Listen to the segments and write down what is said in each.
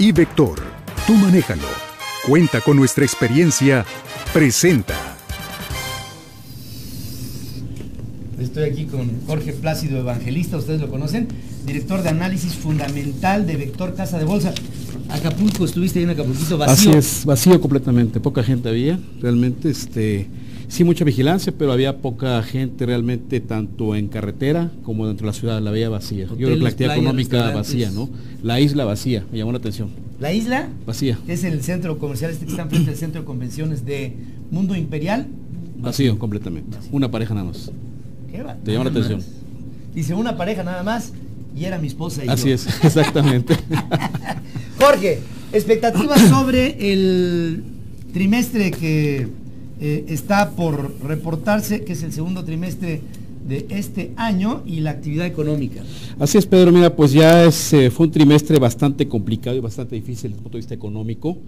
y Vector. Tú manéjalo. Cuenta con nuestra experiencia. Presenta. Estoy aquí con Jorge Plácido Evangelista, ustedes lo conocen, director de análisis fundamental de Vector Casa de Bolsa. Acapulco, estuviste ahí en Acapulquito vacío. Así es, vacío completamente, poca gente había, realmente, este, sí mucha vigilancia, pero había poca gente realmente tanto en carretera como dentro de la ciudad, la veía vacía. Yo creo que la actividad económica vacía. ¿no? La isla vacía, me llamó la atención, La isla vacía, es el centro comercial, este que está frente al centro de convenciones de Mundo Imperial. vacío completamente, una pareja nada más. ¿Qué va? Te llama la atención. más. Dice una pareja nada más y era mi esposa y Así yo. es, exactamente. Jorge, expectativas sobre el trimestre que eh, está por reportarse, que es el segundo trimestre de este año y la actividad económica. Así es, Pedro. Mira, pues ya eh, fue un trimestre bastante complicado y bastante difícil desde el punto de vista económico,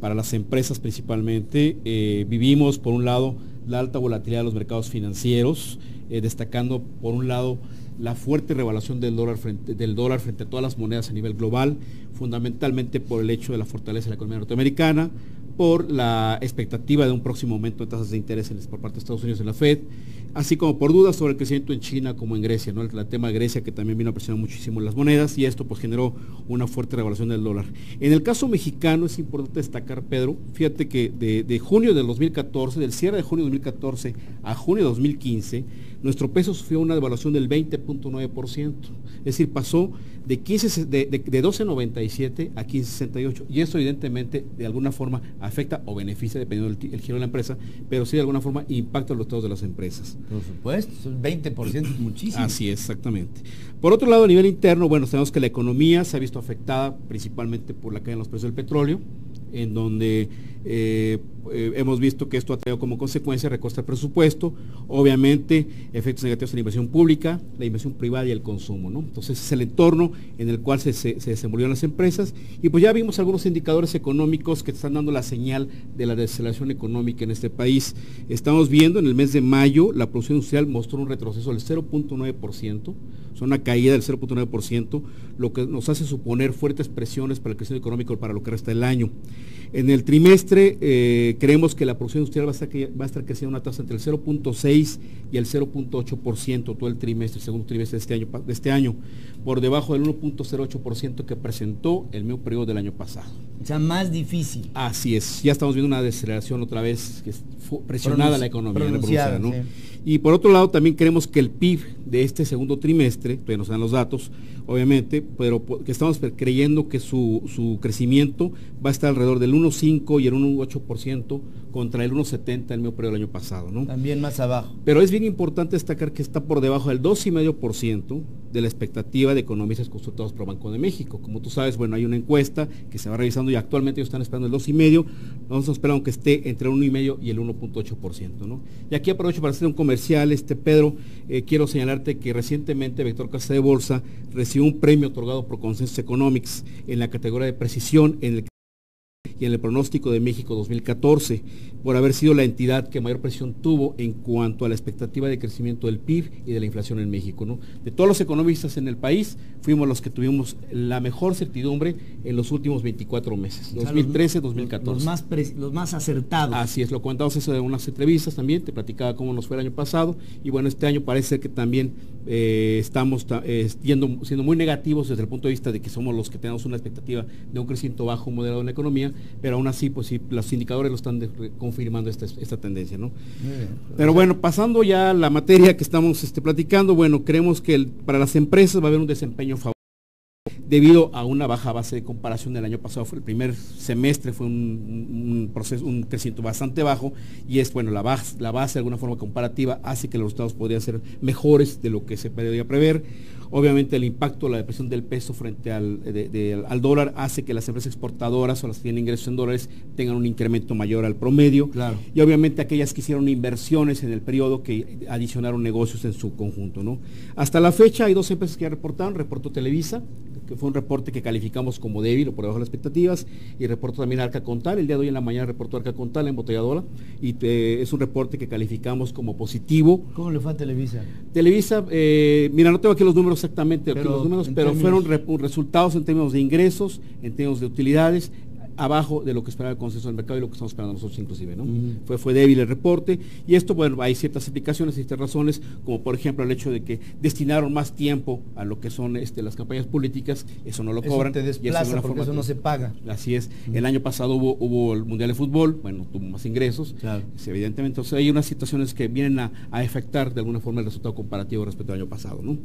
para las empresas principalmente. Eh, vivimos, por un lado, la alta volatilidad de los mercados financieros, destacando, por un lado, la fuerte revaluación del dólar, del dólar frente a todas las monedas a nivel global, fundamentalmente por el hecho de la fortaleza de la economía norteamericana, por la expectativa de un próximo aumento de tasas de interés por parte de Estados Unidos en la Fed, así como por dudas sobre el crecimiento en China como en Grecia, ¿no? el, tema de Grecia que también vino a presionar muchísimo las monedas y esto pues generó una fuerte revaluación del dólar. En el caso mexicano es importante destacar, Pedro, fíjate que de, junio del 2014, del cierre de junio de 2014 a junio de 2015, nuestro peso sufrió una devaluación del 20.9%, es decir, pasó de, 15, de, de, de 12.97 a 15.68 y eso evidentemente de alguna forma afecta o beneficia dependiendo del el giro de la empresa, pero sí de alguna forma impacta los estados de las empresas. Por supuesto, son 20% es muchísimo. Así es, exactamente. Por otro lado, a nivel interno, bueno, sabemos que la economía se ha visto afectada principalmente por la caída en los precios del petróleo, en donde eh, eh, hemos visto que esto ha traído como consecuencia recorte del presupuesto, obviamente efectos negativos en la inversión pública, la inversión privada y el consumo, ¿no? Entonces es el entorno en el cual se, se, se desenvolvieron las empresas y pues ya vimos algunos indicadores económicos que están dando la señal de la desaceleración económica en este país. Estamos viendo en el mes de mayo la producción industrial mostró un retroceso del 0.9%, son una caída del 0.9%, lo que nos hace suponer fuertes presiones para el crecimiento económico para lo que resta del año. En el trimestre eh, creemos que la producción industrial va a, estar, va a estar creciendo una tasa entre el 0.6 y el 0.8% todo el trimestre, el segundo trimestre de este año, de este año por debajo del 1.08% que presentó el mismo periodo del año pasado. O sea, más difícil. Así es, ya estamos viendo una deceleración otra vez, que es presionada Pronunci- la economía. ¿no? sí. Y por otro lado, también creemos que el PIB de este segundo trimestre, todavía nos dan los datos, obviamente, pero que estamos creyendo que su, su crecimiento va a estar alrededor del 1.5 y el 1.8% contra el 1.70 el mismo periodo del año pasado, ¿no? También más abajo. Pero es bien importante destacar que está por debajo del 2,5% de la expectativa de economistas consultados por Banco de México. Como tú sabes, bueno, hay una encuesta que se va revisando y actualmente ellos están esperando el 2,5%. Nosotros esperamos que esté entre el 1,5% y el 1,8%. ¿no? Y aquí aprovecho para hacer un comercial, este Pedro, eh, quiero señalarte que recientemente Vector Casa de Bolsa recibió un premio otorgado por Consensus Economics en la categoría de precisión en el y en el pronóstico de México 2014, por haber sido la entidad que mayor presión tuvo en cuanto a la expectativa de crecimiento del PIB y de la inflación en México. ¿no? De todos los economistas en el país, fuimos los que tuvimos la mejor certidumbre en los últimos 24 meses, O sea, 2013, los- 2014. Los más, los más acertados. Así es, lo comentamos eso de unas entrevistas también, te platicaba cómo nos fue el año pasado y bueno, este año parece que también eh, estamos ta- eh, siendo muy negativos desde el punto de vista de que somos los que tenemos una expectativa de un crecimiento bajo moderado en la economía, pero aún así, pues sí, los indicadores lo están confirmando esta, esta tendencia, ¿no? Bien. Pero bueno, pasando ya a la materia que estamos este, platicando, bueno, creemos que el- para las empresas va a haber un desempeño favorable debido a una baja base de comparación del año pasado. Fue el primer semestre fue un, proceso, un crecimiento bastante bajo y es bueno, la base, la base de alguna forma comparativa hace que los resultados podrían ser mejores de lo que se podía prever. Obviamente el impacto la depresión del peso frente al, de- de- al dólar hace que las empresas exportadoras o las que tienen ingresos en dólares tengan un incremento mayor al promedio. Claro. Y obviamente aquellas que hicieron inversiones en el periodo que adicionaron negocios en su conjunto. ¿no? Hasta la fecha hay dos empresas que ya reportaron, reportó Televisa, que fue un reporte que calificamos como débil o por debajo de las expectativas, y reportó también Arca Contal, el día de hoy en la mañana reportó Arca Contal en Botelladora, y es un reporte que calificamos como positivo. ¿Cómo le fue a Televisa? Televisa, eh, mira, no tengo aquí los números exactamente, pero, los números, pero fueron resultados en términos de ingresos, en términos de utilidades, abajo de lo que esperaba el consenso del mercado y lo que estamos esperando nosotros inclusive, ¿no? fue, fue débil el reporte y esto, bueno, hay ciertas explicaciones, ciertas razones, como por ejemplo el hecho de que destinaron más tiempo a lo que son este, las campañas políticas, eso no lo cobran. Te desplaza, eso, porque eso no se paga. Así es. El año pasado hubo, hubo el Mundial de Fútbol, bueno, tuvo más ingresos, evidentemente, entonces hay unas situaciones que vienen a, afectar de alguna forma el resultado comparativo respecto al año pasado, ¿no?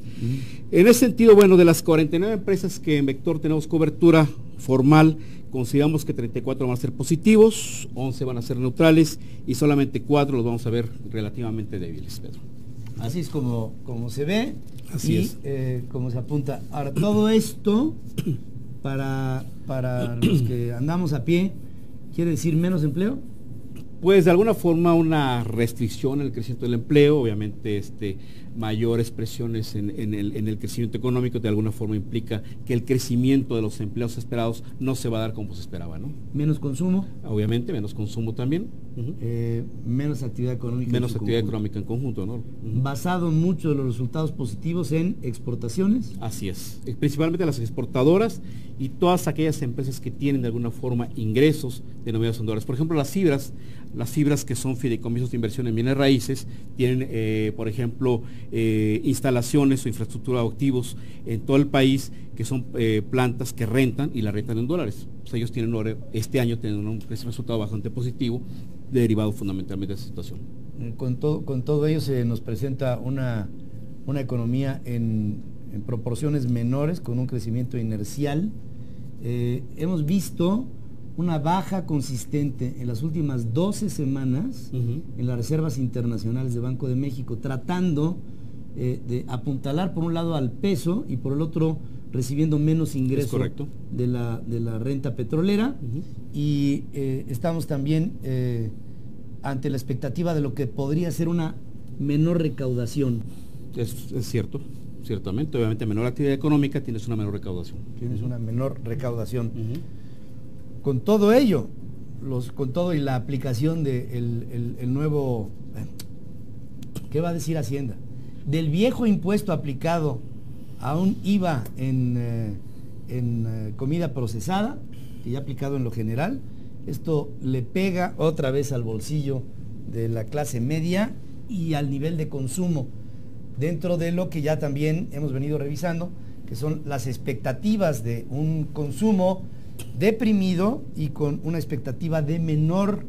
En ese sentido, bueno, de las 49 empresas que en Vector tenemos cobertura formal, Consideramos que 34 van a ser positivos, 11 van a ser neutrales y solamente 4 los vamos a ver relativamente débiles, Pedro. Así es como, como se ve Así y es. Eh, como se apunta. Ahora, todo esto para, para los que andamos a pie, ¿quiere decir menos empleo? Pues de alguna forma una restricción en el crecimiento del empleo, obviamente este, mayores presiones en, el, crecimiento económico de alguna forma implica que el crecimiento de los empleos esperados no se va a dar como se esperaba, ¿no? Menos consumo. Obviamente, menos consumo también. Eh, menos actividad económica. Menos actividad económica en conjunto, ¿no? Basado en muchos de los resultados positivos en exportaciones. Así es. Eh, principalmente las exportadoras y todas aquellas empresas que tienen de alguna forma ingresos denominados en dólares. Por ejemplo, las fibras, las fibras que son fideicomisos de inversión en bienes raíces, tienen, eh, por ejemplo, eh, instalaciones o infraestructura de activos en todo el país que son eh, plantas que rentan y la rentan en dólares. ellos tienen este año tienen un resultado bastante positivo derivado fundamentalmente de esa situación. Con todo, con todo ello se nos presenta una, una economía en, proporciones menores, con un crecimiento inercial. hemos visto una baja consistente en las últimas 12 semanas en las reservas internacionales de Banco de México, tratando eh, de apuntalar por un lado al peso y por el otro recibiendo menos ingresos de la, de la renta petrolera. Y eh, estamos también eh, ante la expectativa de lo que podría ser una menor recaudación. Es, cierto, ciertamente. Obviamente, menor actividad económica tienes una menor recaudación. Tienes una menor recaudación con todo ello, los, con todo y la aplicación del el, nuevo, ¿qué va a decir Hacienda? Del viejo impuesto aplicado a un IVA en, eh, en eh, comida procesada, que ya aplicado en lo general, esto le pega otra vez al bolsillo de la clase media y al nivel de consumo, dentro de lo que ya también hemos venido revisando, que son las expectativas de un consumo deprimido y con una expectativa de menor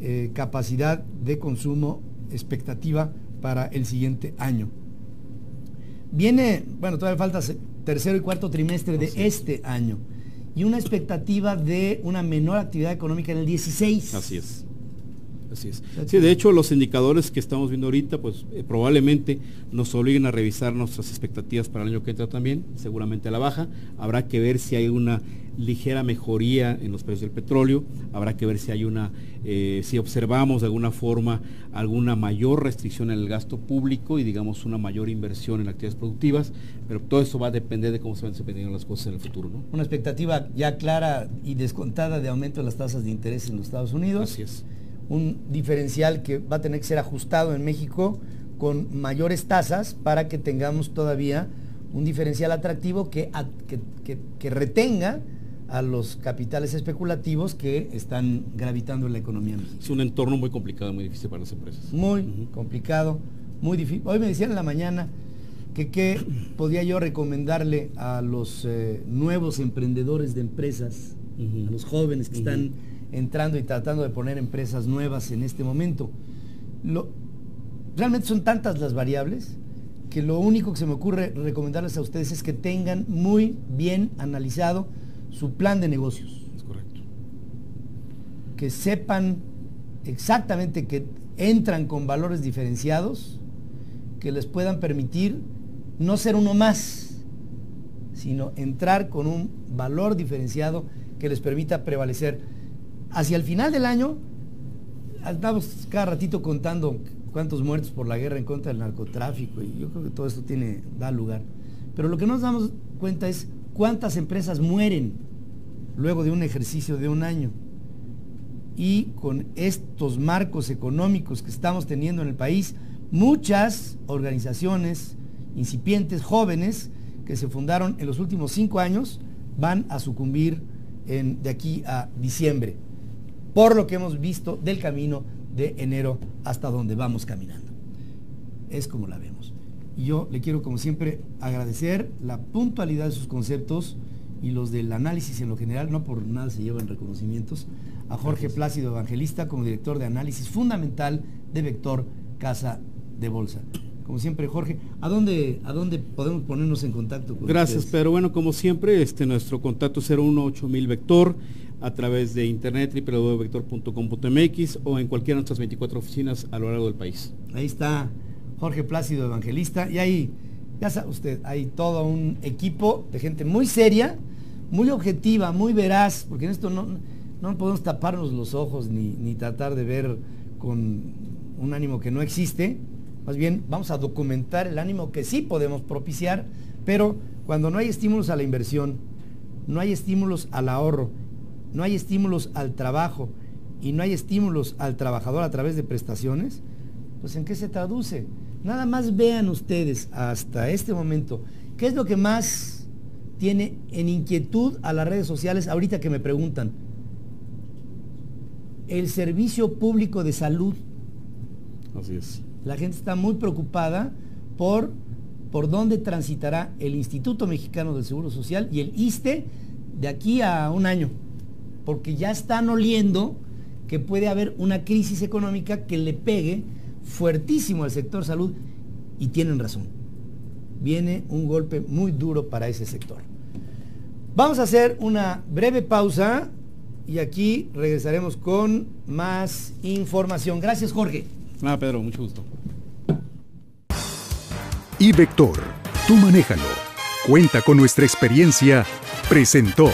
eh, capacidad de consumo, expectativa para el siguiente año. Viene, bueno, todavía falta tercero y cuarto trimestre de este año y una expectativa de una menor actividad económica en el 16. Así es. Así es. Sí, de hecho, los indicadores que estamos viendo ahorita, pues eh, probablemente nos obliguen a revisar nuestras expectativas para el año que entra también, seguramente a la baja. Habrá que ver si hay una ligera mejoría en los precios del petróleo. Habrá que ver si hay una, eh, si observamos de alguna forma alguna mayor restricción en el gasto público y digamos una mayor inversión en actividades productivas, pero todo eso va a depender de cómo se van desempeñando las cosas en el futuro. ¿no? Una expectativa ya clara y descontada de aumento de las tasas de interés en los Estados Unidos. Así es un diferencial que va a tener que ser ajustado en México con mayores tasas para que tengamos todavía un diferencial atractivo que, que, retenga a los capitales especulativos que están gravitando en la economía mexicana. Es un entorno muy complicado, muy difícil para las empresas. Muy complicado, muy difícil. Hoy me decían en la mañana que qué podía yo recomendarle a los eh, nuevos emprendedores de empresas, a los jóvenes que están entrando y tratando de poner empresas nuevas en este momento. Lo, realmente son tantas las variables que lo único que se me ocurre recomendarles a ustedes es que tengan muy bien analizado su plan de negocios. Es correcto. Que sepan exactamente que entran con valores diferenciados que les puedan permitir no ser uno más, sino entrar con un valor diferenciado que les permita prevalecer hacia el final del año, estamos cada ratito contando cuántos muertos por la guerra en contra del narcotráfico y yo creo que todo esto tiene, da lugar. Pero lo que nos damos cuenta es cuántas empresas mueren luego de un ejercicio de un año. Y con estos marcos económicos que estamos teniendo en el país, muchas organizaciones incipientes, jóvenes, que se fundaron en los últimos cinco años, van a sucumbir en, de aquí a diciembre, por lo que hemos visto del camino de enero hasta donde vamos caminando. Es como la vemos. Y yo le quiero, como siempre, agradecer la puntualidad de sus conceptos y los del análisis en lo general, no por nada se llevan reconocimientos, a Jorge Plácido Evangelista como director de análisis fundamental de Vector Casa de Bolsa. Como siempre, Jorge, ¿a dónde, a dónde podemos ponernos en contacto con Gracias, pero bueno, como siempre, este, nuestro contacto es 018000 Vector a través de internet www.vector.com.mx o en cualquiera de nuestras 24 oficinas a lo largo del país. Ahí está Jorge Plácido Evangelista y ahí, ya sabe usted, hay todo un equipo de gente muy seria, muy objetiva, muy veraz, porque en esto no, no podemos taparnos los ojos ni, ni tratar de ver con un ánimo que no existe, más bien vamos a documentar el ánimo que sí podemos propiciar, pero cuando no hay estímulos a la inversión, no hay estímulos al ahorro, no hay estímulos al trabajo y no hay estímulos al trabajador a través de prestaciones, pues ¿en qué se traduce? Nada más vean ustedes hasta este momento qué es lo que más tiene en inquietud a las redes sociales ahorita que me preguntan. El servicio público de salud. Así es. La gente está muy preocupada por por dónde transitará el Instituto Mexicano del Seguro Social y el ISTE de aquí a un año porque ya están oliendo que puede haber una crisis económica que le pegue fuertísimo al sector salud y tienen razón. Viene un golpe muy duro para ese sector. Vamos a hacer una breve pausa y aquí regresaremos con más información. Gracias, Jorge. Nada, Pedro, mucho gusto. Y Vector, tú manéjalo. Cuenta con nuestra experiencia. Presentó.